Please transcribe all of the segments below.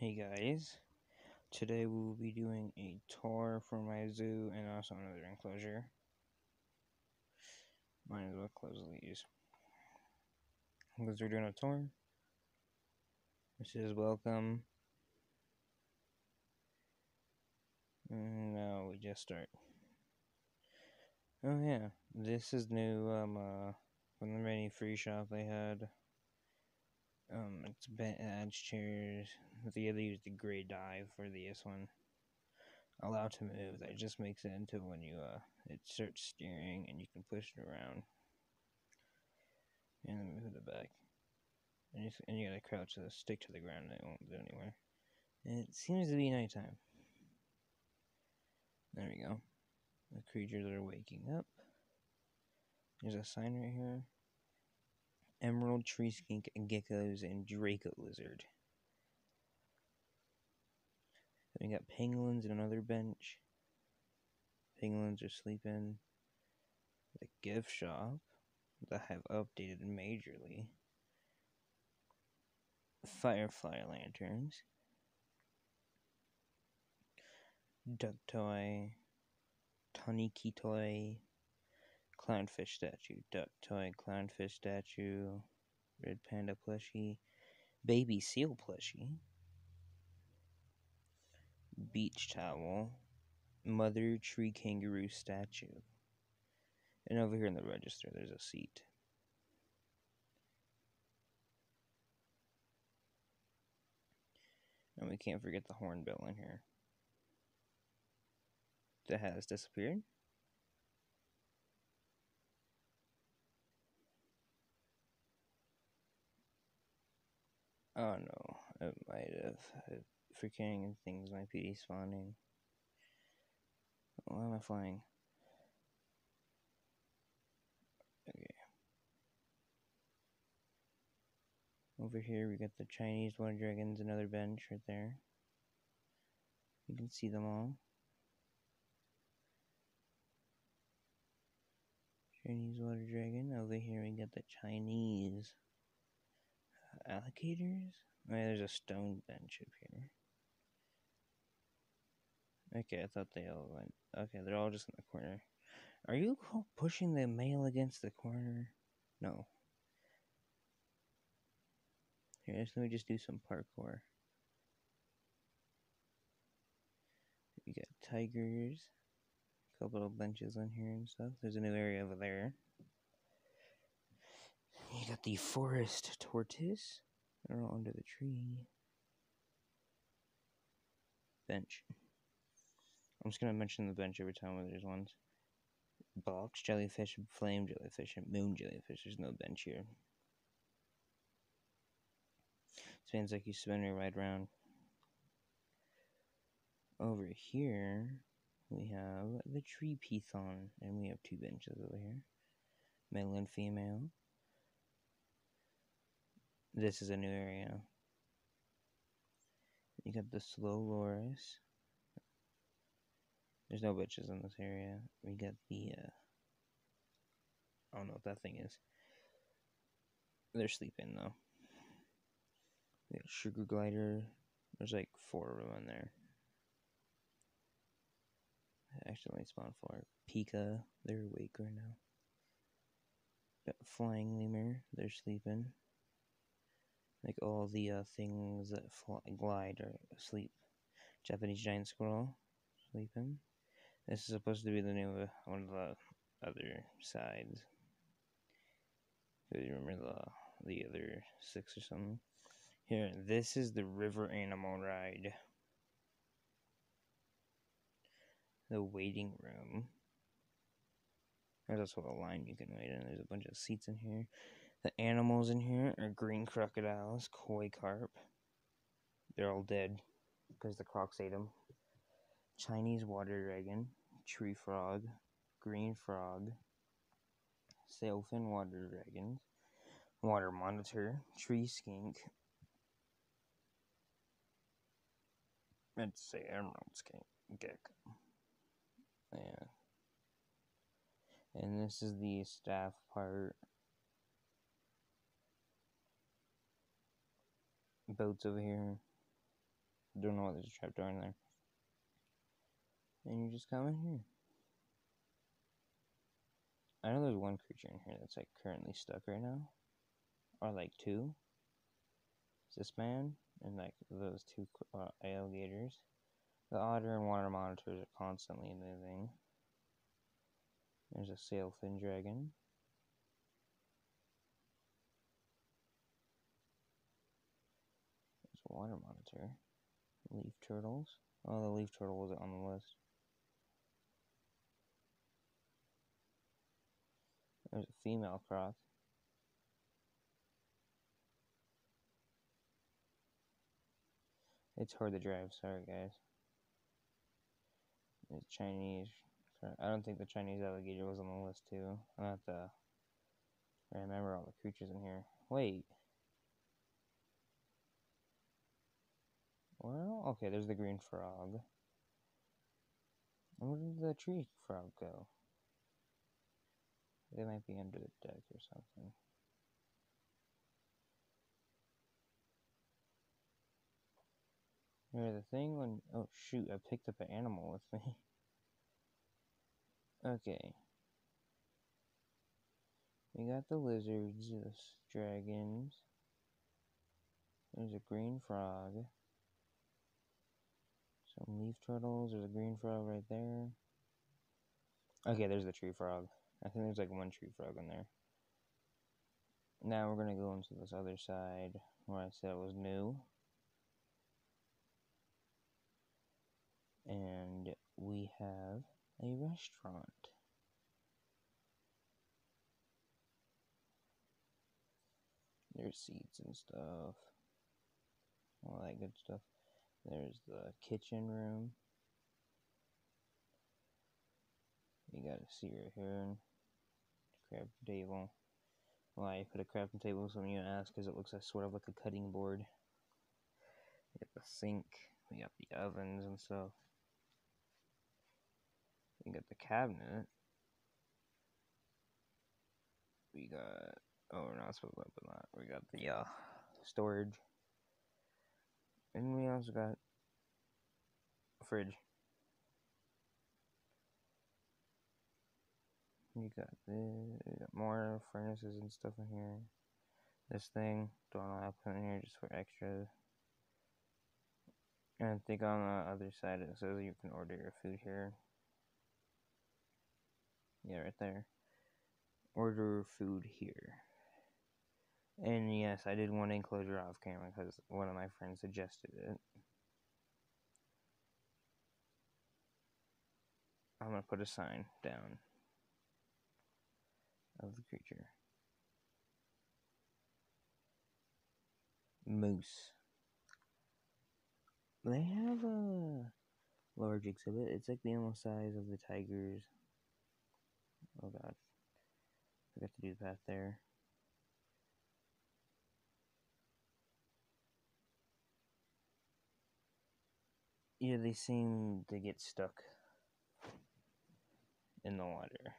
Hey guys, today we will be doing a tour for my zoo and also another enclosure. Might as well close these. Because we're doing a tour. This is welcome. And now we just start. Oh yeah, this is new um uh from the mini free shop they had. Um, it's bench chairs. The other use the gray dye for this one. Allowed to move. That just makes it into when you uh, it starts steering and you can push it around. And then move it back. And you, and you gotta crouch to stick to the ground and it won't go anywhere. And it seems to be nighttime. There we go. The creatures are waking up. There's a sign right here emerald tree skink geckos, and Draco lizard. Then we got penguins in another bench. Penguins are sleeping. The gift shop that have updated majorly. Firefly lanterns. Duck toy. Tanuki toy clownfish statue, duck toy, clownfish statue, red panda plushie, baby seal plushie, beach towel, mother tree kangaroo statue. And over here in the register, there's a seat. And we can't forget the hornbill in here. That has disappeared. Oh no, it might have. Freaking things might be despawning. Why am I flying? Okay. Over here we got the Chinese water dragons, another bench right there. You can see them all. Chinese water dragon. Over here we got the Chinese alligators? Oh, yeah, there's a stone bench up here. Okay, I thought they all went. Okay, they're all just in the corner. Are you pushing the male against the corner? No. Here, let me just do some parkour. You got tigers, a couple of benches on here and stuff. There's a new area over there. Got the forest tortoise. They're all under the tree. Bench. I'm just gonna mention the bench every time where there's ones. Box jellyfish, flame jellyfish, and moon jellyfish. There's no bench here. Spins like you spin your right round. Over here, we have the tree python, and we have two benches over here, male and female. This is a new area. You got the slow loris. There's no bitches in this area. We got the, uh, I don't know what that thing is. They're sleeping though. Sugar glider. There's like four of them in there. I accidentally spawned four. Pika, they're awake right now. Got flying lemur, they're sleeping. Like all the uh, things that fly, glide or sleep. Japanese giant squirrel, sleeping. This is supposed to be the name of one of the other sides. Do you remember the the other six or something? Here, this is the river animal ride. The waiting room. There's also a line you can wait in. There's a bunch of seats in here. The animals in here are green crocodiles, koi carp. They're all dead because the crocs ate them. Chinese water dragon, tree frog, green frog, sailfin water dragons, water monitor, tree skink. Let's say emerald skink gecko. Yeah. And this is the staff part. Boats over here. don't know why there's a trapdoor in there. And you just come in here. I know there's one creature in here that's like currently stuck right now. Or like two. It's this man and like those two uh, alligators. The otter and water monitors are constantly moving. There's a sailfin dragon. There's a water monitor. Leaf turtles. Oh, the leaf turtle wasn't on the list. There's a female croc. It's hard to drive, sorry guys. It's Chinese. I don't think the Chinese alligator was on the list too. I'm have to remember all the creatures in here. Wait. Well, okay, there's the green frog. Where did the tree frog go? They might be under the deck or something. Remember the thing when... Oh, shoot, I picked up an animal with me. okay. We got the lizards, the dragons. There's a green frog. Some leaf turtles. There's a green frog right there. Okay, there's the tree frog. I think there's like one tree frog in there. Now we're going to go into this other side where I said it was new. And we have a restaurant. There's seats and stuff. All that good stuff. There's the kitchen room. You got a seat right here. Crab table. Why I put a crafting table? Some of you ask, because it looks like sort of like a cutting board. We got the sink. We got the ovens and stuff. We got the cabinet. We got. Oh, we're not supposed to open that. We got the uh, storage. And we also got a fridge. You got this, you got more furnaces and stuff in here. This thing, don't to put in here just for extra. And I think on the other side it says you can order your food here. Yeah, right there. Order food here. And yes, I did one enclosure off camera because one of my friends suggested it. I'm going to put a sign down of the creature. Moose. They have a large exhibit. It's like the animal size of the tigers. Oh god. Forgot to do the path there. Yeah, they seem to get stuck in the water.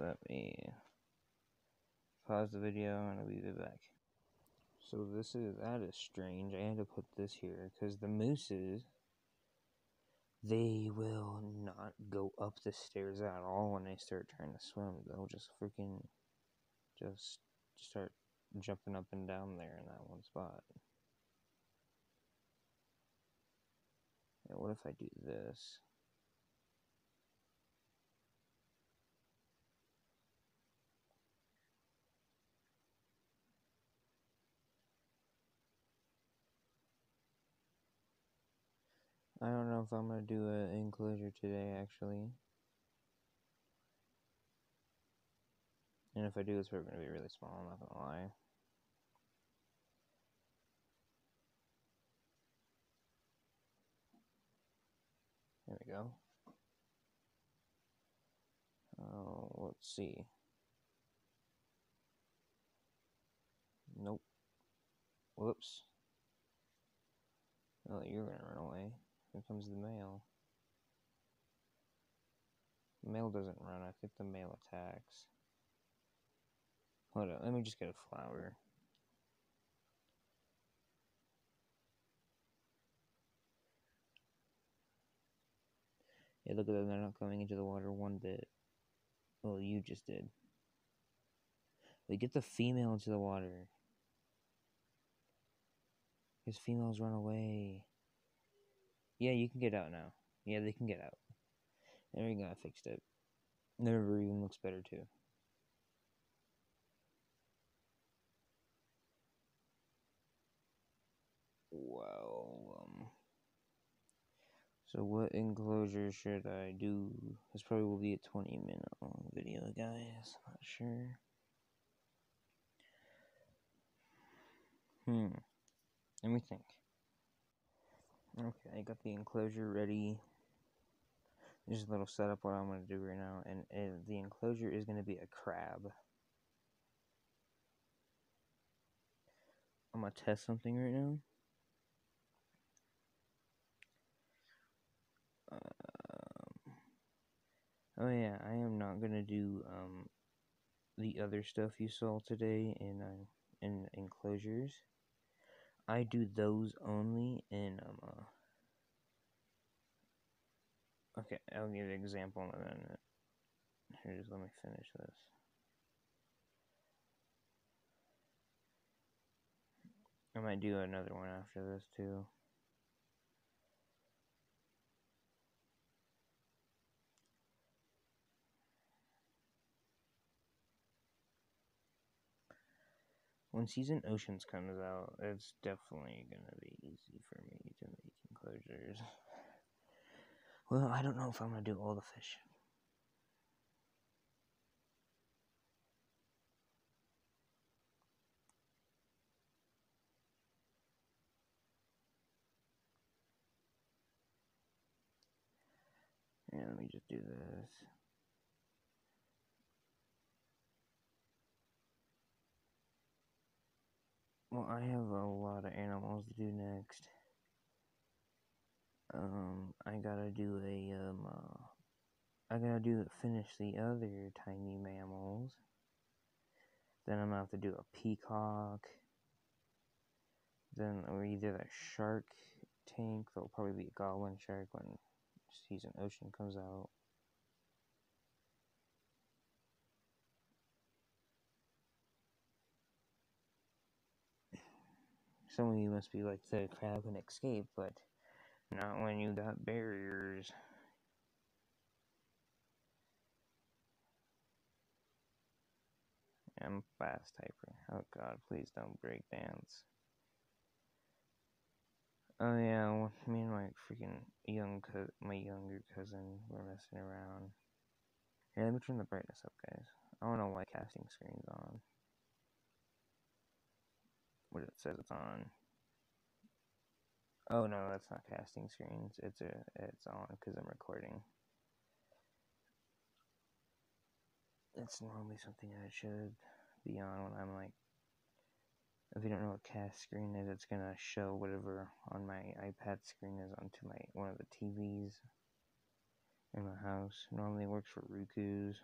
let me pause the video and I'll be back. So this is, that is strange. I had to put this here because the mooses, they will not go up the stairs at all when they start trying to swim. They'll just freaking just start jumping up and down there in that one spot. And what if I do this? I don't know if I'm gonna do an enclosure today actually. And if I do, it's probably gonna be really small, I'm not gonna lie. There we go. Oh, let's see. Nope. Whoops. Oh, you're gonna run away. Here comes the male. The male doesn't run, I think the male attacks. Hold on, let me just get a flower. Yeah, look at them, they're not coming into the water one bit. Well, you just did. They get the female into the water. Because females run away. Yeah, you can get out now. Yeah, they can get out. There we go, I fixed it. The river even looks better too. Wow. So what enclosure should I do? This probably will be a 20 minute long video, guys. Not sure. Hmm. Let me think. Okay, I got the enclosure ready. Just a little setup what I'm going to do right now. And, and the enclosure is going to be a crab. I'm going to test something right now. Oh yeah, I am not to do um, the other stuff you saw today in, uh, in enclosures. I do those only in um uh, Okay, I'll give an example in a minute. Here, just let me finish this. I might do another one after this too. When Season Oceans comes out, it's definitely gonna be easy for me to make enclosures. Well, I don't know if I'm gonna do all the fish. Yeah, let me just do this. Well, I have a lot of animals to do next. Um, I gotta do a, um, uh, I gotta do finish the other tiny mammals. Then I'm gonna have to do a peacock. Then, or either that shark tank, there'll probably be a goblin shark when Season Ocean comes out. Some of you must be like, the crab and escape, but not when you got barriers. I'm fast typer. Oh god, please don't break dance. Oh yeah, well, me and my freaking young co- my younger cousin were messing around. Yeah, let me turn the brightness up, guys. I don't know why casting screen's on. What it says it's on. Oh no, that's not casting screens. It's a it's on because I'm recording. It's normally something that should be on when I'm like. If you don't know what cast screen is, it's gonna show whatever on my iPad screen is onto my one of the TVs in my house. Normally works for Roku's.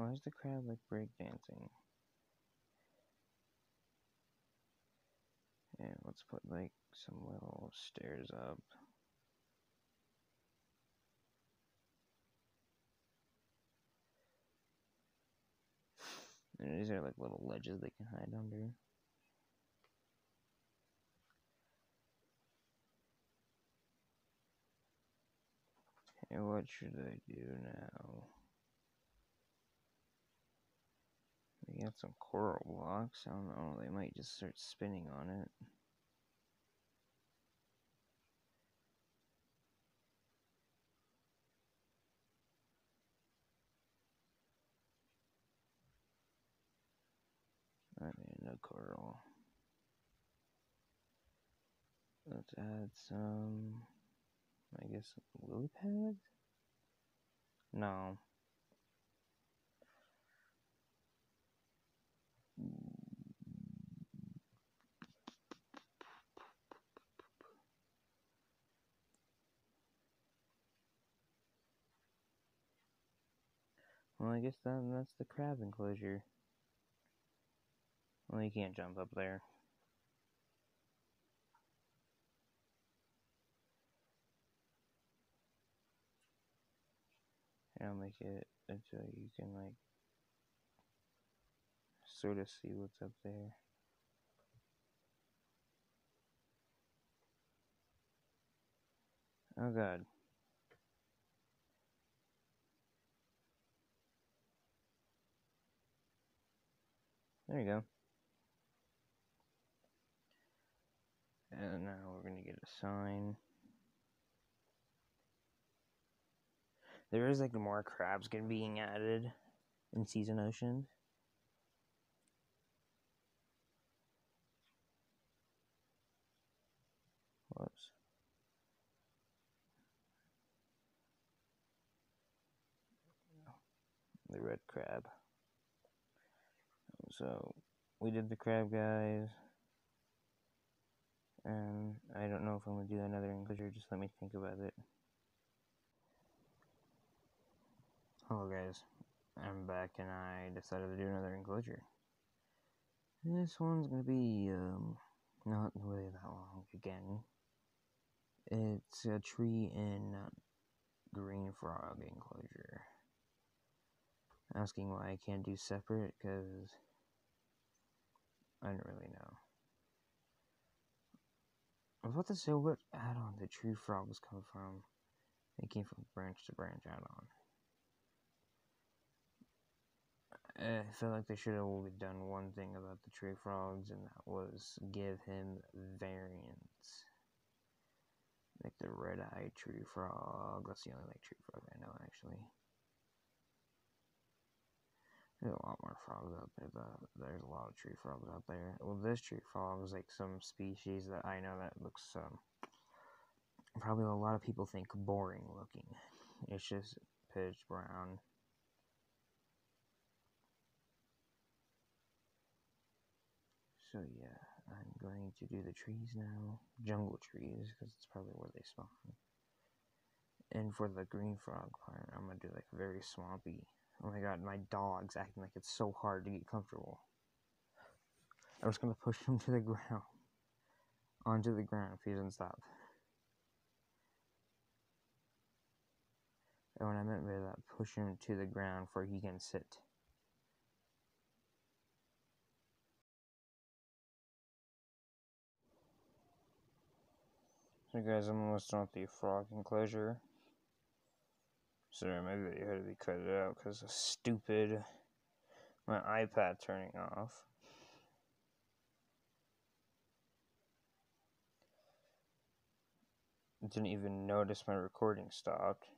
Why is the crowd like breakdancing? And let's put like some little stairs up. And these are like little ledges they can hide under. Okay, what should I do now? Got some coral blocks. I don't know. They might just start spinning on it. I mean, no coral. Let's add some, I guess, lily pads? No. Well, I guess that, that's the crab enclosure. Well, you can't jump up there. I'll make it until you can, like, sort of see what's up there. Oh god. There you go. And now we're going to get a sign. There is like more crabs getting being added in Season Oceans. Whoops. The red crab. So we did the crab guys. And I don't know if I'm gonna do another enclosure, just let me think about it. Hello guys, I'm back and I decided to do another enclosure. This one's gonna be um, not really that long again. It's a tree in green frog enclosure. Asking why I can't do separate because I don't really know. I was about to say what add-on the tree frogs come from. They came from branch to branch add-on. Eh, I feel like they should have only done one thing about the tree frogs, and that was give him variants. Like the red-eyed tree frog. That's the only like tree frog I know, actually. There's a lot more frogs out there. There's a lot of tree frogs out there. Well, this tree frog is like some species that I know that looks um, probably a lot of people think boring looking. It's just pitch brown. So yeah, I'm going to do the trees now. Jungle trees, because it's probably where they spawn. And for the green frog part, I'm going to do like very swampy Oh my god, my dog's acting like it's so hard to get comfortable. I was gonna push him to the ground. Onto the ground if he doesn't stop. And what I meant by that, push him to the ground for he can sit. So guys, I'm almost done with the frog enclosure. Sorry, maybe you had to be cut it out because of stupid my iPad turning off. Didn't even notice my recording stopped.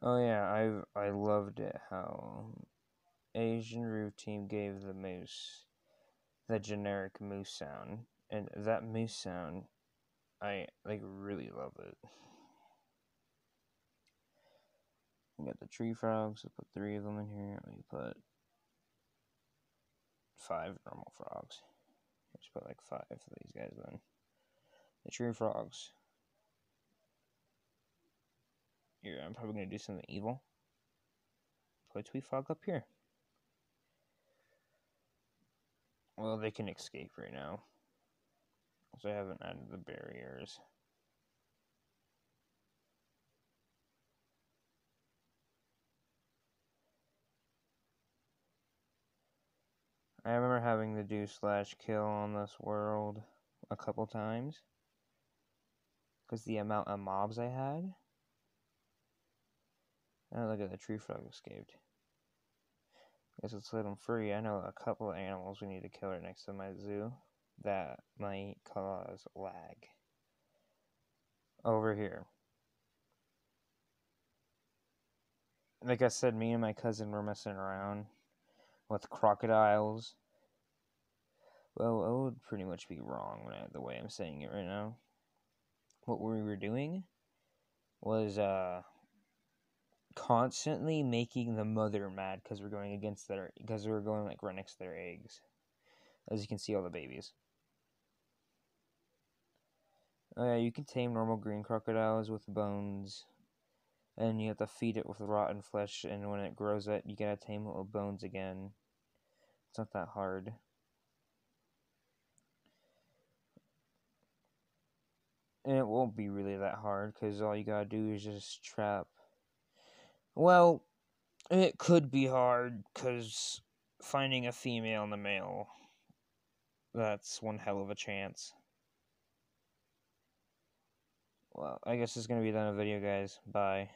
Oh yeah, I I loved it how Asian Roof Team gave the moose the generic moose sound, and that moose sound I like really love it. We got the tree frogs. I put three of them in here. We put five normal frogs. Let's put like five of these guys in. The tree frogs. Here, I'm probably gonna do something evil. Put a tweet frog up here. Well, they can escape right now. So I haven't added the barriers. I remember having to do slash kill on this world a couple times. Because the amount of mobs I had. Oh, look at the tree frog escaped. Guess let's let him free. I know a couple of animals we need to kill right next to my zoo that might cause lag over here. Like I said, me and my cousin were messing around with crocodiles. Well, I would pretty much be wrong I, the way I'm saying it right now. What we were doing was uh, constantly making the mother mad because we're going against their because we're going like right next to their eggs. As you can see, all the babies. Oh yeah, you can tame normal green crocodiles with bones. And you have to feed it with rotten flesh, and when it grows up, you gotta tame it with bones again. It's not that hard. And it won't be really that hard, because all you gotta do is just trap. Well, it could be hard, because finding a female and a male, that's one hell of a chance. Well, I guess it's going to be done a video, guys. Bye.